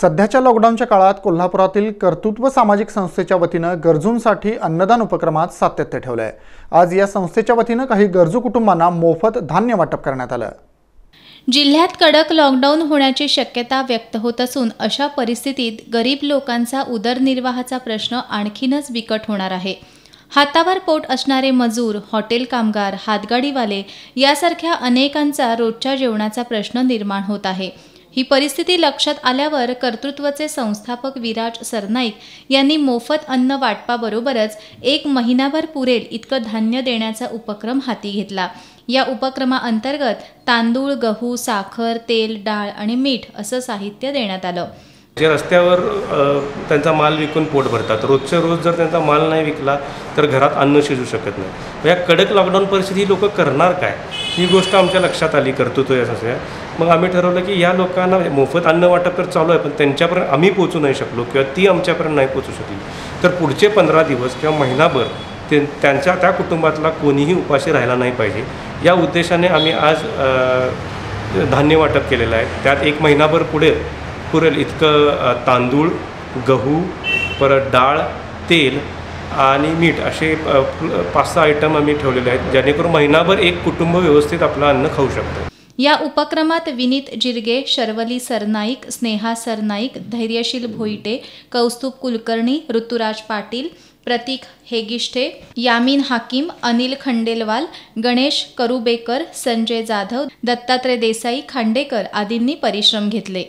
सध्याच्या लॉकडाऊनच्या काळात कोल्हापुरातील कर्तृत्व सामाजिक संस्थेच्या वतीनं गरजूंसाठी अन्नदान उपक्रमात सातत्य ठेवलं आहे आज या संस्थेच्या वतीनं काही गरजू कुटुंबांना मोफत धान्य वाटप करण्यात आलं. जिल्ह्यात कडक लॉकडाऊन होण्याची शक्यता व्यक्त होत असून अशा परिस्थितीत गरीब लोकांचा उदरनिर्वाहाचा प्रश्न आणखीनच बिकट होणार आहे. हातावर पोट असणारे मजूर हॉटेल कामगार हातगाडीवाले यासारख्या अनेकांचा रोजच्या जेवणाचा प्रश्न निर्माण होत आहे. ही परिस्थिती लक्षात आल्यावर कर्तृत्वचे संस्थापक विराज सरनाईक यांनी मोफत अन्न वाटपाबरोबरच एक महिनाभर पुरेल इतकं धान्य देण्याचा उपक्रम हाती घेतला. या उपक्रमाअंतर्गत तांदूळ गहू साखर तेल डाळ आणि मीठ असं साहित्य देण्यात आलं. जे रस्त्यावर त्यांचा माल विकून पोट भरतात. रोजच्या रोज जर त्यांचा माल नाही विकला तर घरात अन्न शिजू शकत नाही. या कडक लॉकडाऊन परिस्थिती लोक करणार काय? ही गोष्ट आमच्या लक्षात आली कर्तृत्व या संस्थेत मग आम्ही ठरवलं की या लोकांना मोफत अन्न वाटप तर चालू आहे पण त्यांच्यापर्यंत आम्ही पोचू नाही शकलो किंवा ती आमच्यापर्यंत नाही पोचू शकली. तर पुढचे पंधरा दिवस किंवा महिनाभर ते त्यांच्या त्या कुटुंबातला कोणीही उपाशी राहिला नाही पाहिजे. या उद्देशाने आम्ही आज धान्य वाटप केलेलं आहे. त्यात एक महिनाभर पुढे पुरेल इतकं तांदूळ गहू परत डाळ तेल आणि मीठ असे पाच सहा आयटम आम्ही ठेवलेले आहेत जेणेकरून महिनाभर एक कुटुंब व्यवस्थित आपलं अन्न खाऊ शकतं. या उपक्रमात विनीत जिरगे शर्वली सरनाईक स्नेहा सरनाईक धैर्यशील भोईटे कौस्तुभ कुलकर्णी ऋतुराज पाटील प्रतीक हेगिष्ठे यामीन हाकीम अनिल खंडेलवाल गणेश करुबेकर संजय जाधव दत्तात्रय देसाई खांडेकर आदींनी परिश्रम घेतले.